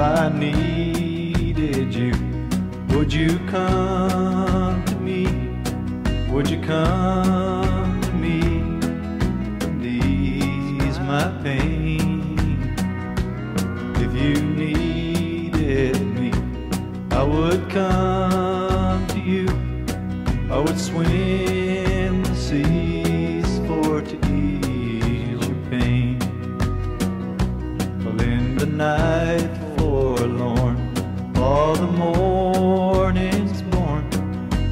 I needed you, would you come to me? Would you come to me and ease my pain? If you needed me, I would come to you. I would swim all the morning's born,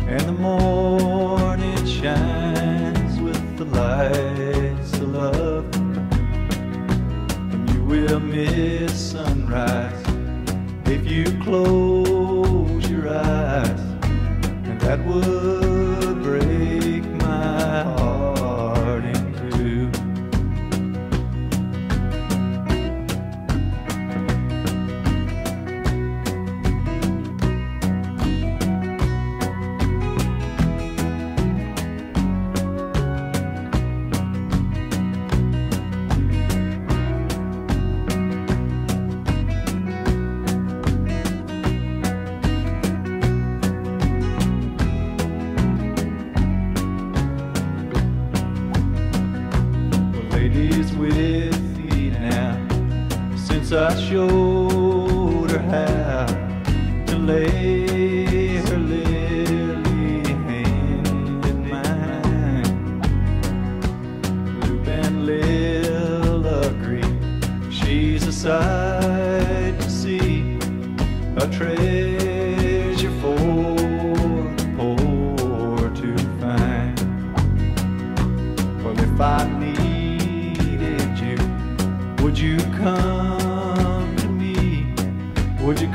and the morning shines with the lights of love. And you will miss sunrise if you close your eyes, and that would Well, ladies with you now, since I showed her how to lay her lily hand in mine. Loop and Lil agree she's a sight to see, a treasure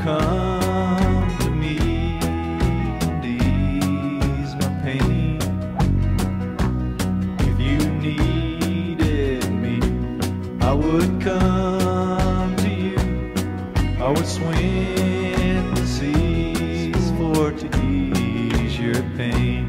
come to me and ease my pain? If you needed me, I would come to you. I would swim the seas for to ease your pain.